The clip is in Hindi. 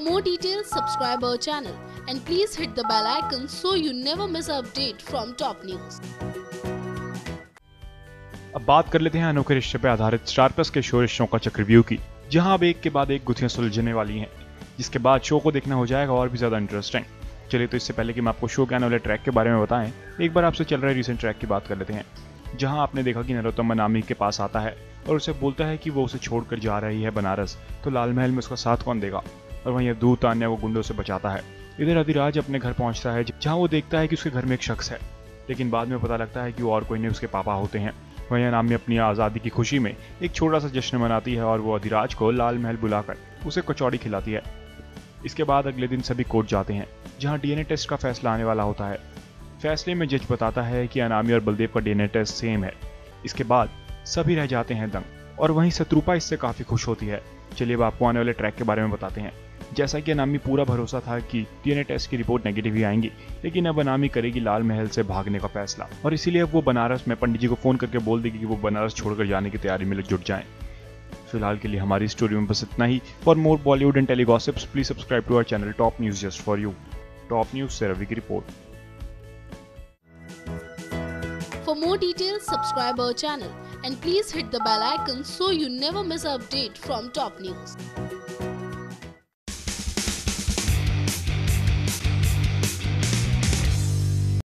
More details, subscribe our channel and please hit the bell icon so you never miss an update from top news. अब बात कर लेते हैं अनोखे रिश्ते पर आधारित स्टार प्लस के शो रिश्तों का चक्रव्यूह की जहाँ अब एक के बाद एक गुत्थियाँ सुलझने वाली हैं जिसके बाद शो को देखना हो जाएगा और भी ज़्यादा इंटरेस्टिंग चलिए तो इससे पहले कि मैं आपको शो के आने वाले ट्रैक के बारे में बताएँ एक बार आपसे चल रहे रिसेंट ट्रैक की बात कर लेते हैं जहाँ आपने देखा कि नरोत्तम नामी के पास आता है और उसे बोलता है कि वो उसे छोड़कर जा रही है बनारस तो लाल महल में उसका साथ कौन देगा और वहीं अवधूत तान्या को गुंडों से बचाता है। इधर अधिराज अपने घर पहुँचता है, जहाँ वो देखता है कि उसके घर में एक शख्स है। लेकिन बाद में पता लगता है कि वो और कोई नहीं, उसके पापा होते हैं। वहीं अनामी अपनी आज़ादी की खुशी में एक छोटा सा जश्न मनाती है और वो अधिराज को लाल महल बुलाकर उसे कचौड़ी खिलाती है। इसके बाद अगले दिन सभी कोर्ट जाते हैं, जहाँ डीएनए टेस्ट का फैसला आने वाला होता है। फैसले में जज बताता है कि अनामी और बलदेव का डीएनए टेस्ट सेम है। इसके बाद सभी रह जाते हैं दंग, और वहीं शत्रुपा इससे काफ़ी खुश होती है। चलिए अब आपको आने वाले ट्रैक के बारे में बताते हैं। जैसा कि अनामी पूरा भरोसा था कि डीएनए टेस्ट की रिपोर्ट नेगेटिव ही आएँगी लेकिन अब अनामी करेगी लाल महल से भागने का फैसला। और इसीलिए अब वो बनारस में पंडित जी को फ़ोन करके बोल देगी कि वो बनारस छोड़कर जाने की तैयारी में जुट जाएँ। फ़िलहाल के लिए हमारी स्टोरी में बस इतना ही। For more Bollywood and tele gossips please subscribe to our channel top news just for you top news से रवि की report For more details, subscribe our channel and please hit the bell icon so you never miss an update from top news.